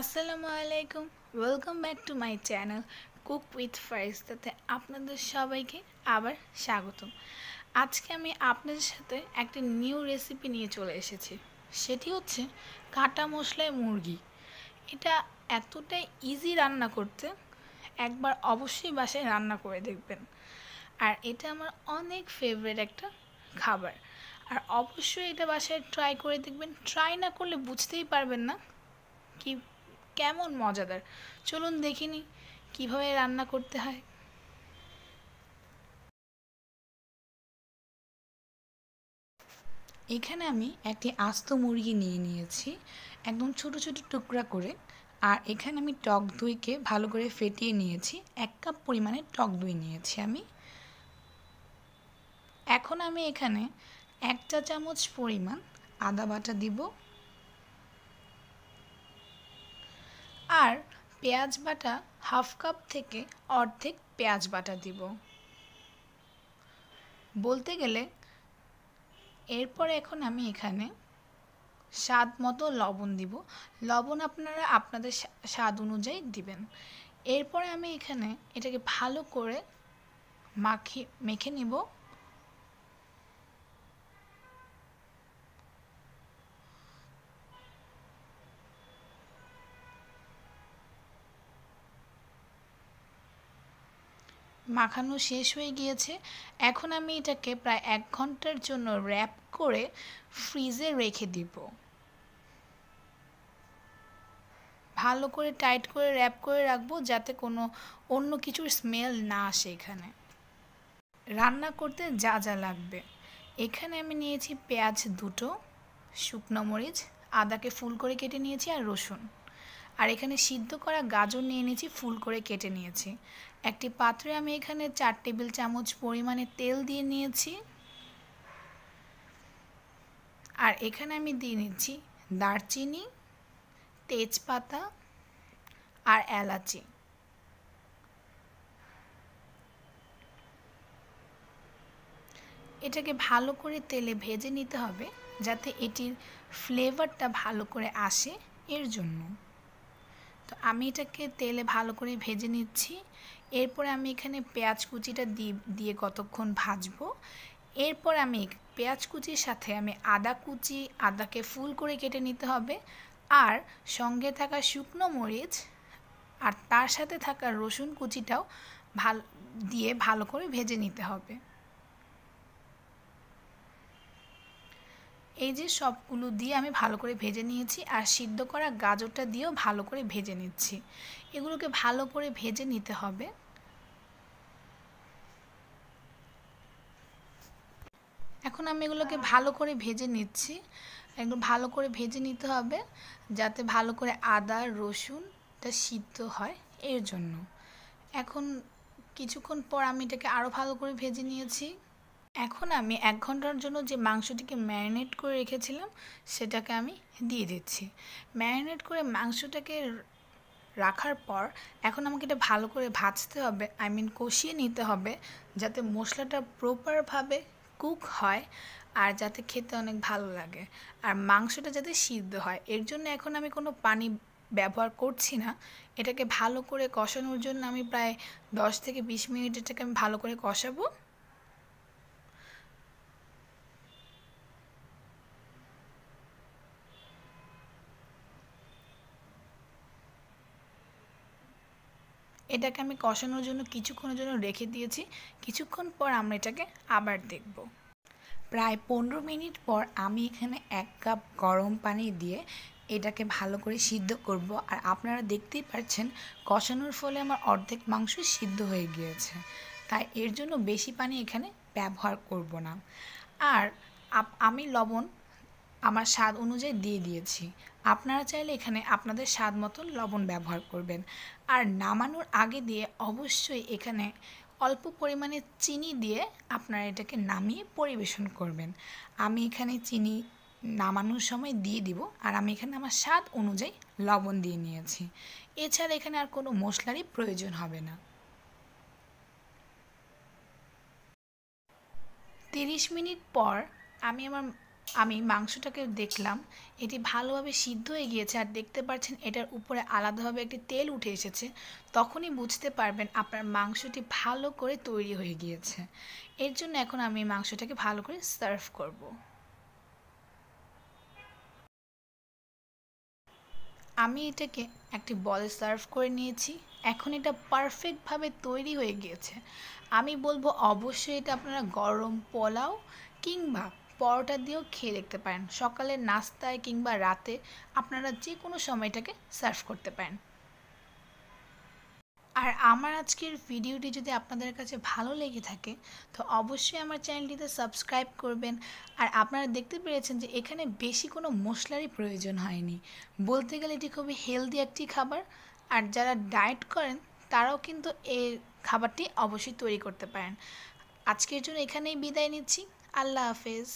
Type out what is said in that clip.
আসসালামু আলাইকুম। Welcome back to my channel cook with Faiz তাতে আপনাদের সবাইকে আবার স্বাগতম। আজকে আমি আপনাদের সাথে একটা নিউ রেসিপি নিয়ে চলে এসেছি। সেটি হচ্ছে কাটা মশলায় মুরগি। এটা এতটাই ইজি রান্না করতে একবার অবশ্যই বাসায় রান্না করে দেখবেন। আর এটা আমার অনেক ফেভারিট একটা খাবার। আর অবশ্যই এটা বাসায় ট্রাই করে দেখবেন। ট্রাই না করলে বুঝতেই পারবেন না কি কেমন মজাদার। চলুন দেখিনি কীভাবে রান্না করতে হয়। এখানে আমি একটি আস্ত মুরগি নিয়ে নিয়েছি, একদম ছোট ছোট টুকরা করে। আর এখানে আমি টক দইকে ভালো করে ফেটিয়ে নিয়েছি, এক কাপ পরিমাণে টক দই নিয়েছি আমি। এখন আমি এখানে এক চা চামচ পরিমাণ আদা বাটা দিব আর পেঁয়াজ বাটা হাফ কাপ থেকে অর্ধেক পেঁয়াজ বাটা দিব। বলতে গেলে এরপর এখন আমি এখানে স্বাদ মতো লবণ দিব। লবণ আপনারা আপনাদের স্বাদ অনুযায়ী দিবেন। এরপরে আমি এখানে এটাকে ভালো করে মাখি, মেখে নিব। মাখানো শেষ হয়ে গিয়েছে। এখন আমি এটাকে প্রায় এক ঘণ্টার জন্য র্যাপ করে ফ্রিজে রেখে দিব। ভালো করে টাইট করে র্যাপ করে রাখব যাতে কোনো অন্য কিছুর স্মেল না আসে এখানে। রান্না করতে যা যা লাগবে। এখানে আমি নিয়েছি পেঁয়াজ দুটো, শুকনো মরিচ, আদাকে ফুল করে কেটে নিয়েছি আর রসুন। আর এখানে সিদ্ধ করা গাজর নিয়ে নিয়েছি ফুল করে কেটে নিয়েছি। একটি পাত্রে আমি এখানে চার টেবিল চামচ পরিমাণে তেল দিয়ে নিয়েছি। আর এখানে আমি দিয়ে নিচ্ছি দারচিনি, তেজপাতা আর এলাচি। এটাকে ভালো করে তেলে ভেজে নিতে হবে, যাতে এটির ফ্লেভারটা ভালো করে আসে এর জন্য। তো আমি এটাকে তেলে ভালো করে ভেজে নিচ্ছি। এরপরে আমি এখানে পেঁয়াজ কুচিটা দিয়ে কতক্ষণ ভাজবো। এরপর আমি পেঁয়াজ কুচির সাথে আমি আদা কুচি, আদাকে ফুল করে কেটে নিতে হবে। আর সঙ্গে থাকা শুকনো মরিচ আর তার সাথে থাকা রসুন কুচিটাও ভালো, দিয়ে ভালো করে ভেজে নিতে হবে। এই যে সবগুলো দিয়ে আমি ভালো করে ভেজে নিয়েছি আর সিদ্ধ করা গাজরটা দিয়েও ভালো করে ভেজে নিচ্ছি। এগুলোকে ভালো করে ভেজে নিতে হবে। এখন আমি এগুলোকে ভালো করে ভেজে নিচ্ছি। একদম ভালো করে ভেজে নিতে হবে যাতে ভালো করে আদা, রসুনটা সিদ্ধ হয় এর জন্য। এখন কিছুক্ষণ পর আমি এটাকে আরও ভালো করে ভেজে নিয়েছি। এখন আমি এক ঘণ্টার জন্য যে মাংসটিকে ম্যারিনেট করে রেখেছিলাম, সেটাকে আমি দিয়ে দিচ্ছি। ম্যারিনেট করে মাংসটাকে রাখার পর এখন আমাকে এটা ভালো করে ভাজতে হবে, আই মিন কষিয়ে নিতে হবে, যাতে মশলাটা প্রপারভাবে কুক হয় আর যাতে খেতে অনেক ভালো লাগে। আর মাংসটা যাতে সিদ্ধ হয়, এর জন্য এখন আমি কোনো পানি ব্যবহার করছি না। এটাকে ভালো করে কষানোর জন্য আমি প্রায় দশ থেকে বিশ মিনিট এটাকে আমি ভালো করে কষাবো। এটাকে আমি কষানোর জন্য কিছুক্ষণের জন্য রেখে দিয়েছি। কিছুক্ষণ পর আমরা এটাকে আবার দেখব। প্রায় পনেরো মিনিট পর আমি এখানে এক কাপ গরম পানি দিয়ে এটাকে ভালো করে সিদ্ধ করব। আর আপনারা দেখতেই পাচ্ছেন, কষানোর ফলে আমার অর্ধেক মাংস সিদ্ধ হয়ে গিয়েছে। তাই এর জন্য বেশি পানি এখানে ব্যবহার করব না। আর আমি লবণ আমার স্বাদ অনুযায়ী দিয়ে দিয়েছি। আপনারা চাইলে এখানে আপনাদের স্বাদ মতন লবণ ব্যবহার করবেন। আর নামানোর আগে দিয়ে অবশ্যই এখানে অল্প পরিমাণে চিনি দিয়ে আপনারা এটাকে নামিয়ে পরিবেশন করবেন। আমি এখানে চিনি নামানোর সময় দিয়ে দিব আর আমি এখানে আমার স্বাদ অনুযায়ী লবণ দিয়ে নিয়েছি। এছাড়া এখানে আর কোনো মশলারই প্রয়োজন হবে না। তিরিশ মিনিট পর আমি আমার আমি মাংসটাকে দেখলাম, এটি ভালোভাবে সিদ্ধ হয়ে গিয়েছে আর দেখতে পাচ্ছেন এটার উপরে আলাদাভাবে একটি তেল উঠে এসেছে। তখনই বুঝতে পারবেন আপনার মাংসটি ভালো করে তৈরি হয়ে গিয়েছে। এর জন্য এখন আমি মাংসটাকে ভালো করে সার্ভ করব। আমি এটাকে একটি বলে সার্ভ করে নিয়েছি। এখন এটা পারফেক্টভাবে তৈরি হয়ে গিয়েছে। আমি বলব অবশ্যই এটা আপনারা গরম পোলাও কিংবা পরোটা দিয়েও খেয়ে দেখতে পারেন। সকালের নাস্তায় কিংবা রাতে আপনারা যে কোনো সময়টাকে সার্ভ করতে পারেন। আর আমার আজকের ভিডিওটি যদি আপনাদের কাছে ভালো লেগে থাকে, তো অবশ্যই আমার চ্যানেলটিতে সাবস্ক্রাইব করবেন। আর আপনারা দেখতে পেরেছেন যে এখানে বেশি কোনো মশলারই প্রয়োজন হয়নি। বলতে গেলে এটি খুবই হেলদি একটি খাবার। আর যারা ডায়েট করেন, তারাও কিন্তু এই খাবারটি অবশ্যই তৈরি করতে পারেন। আজকের জন্য এখানেই বিদায় নিচ্ছি। আল্লাহ হাফেজ।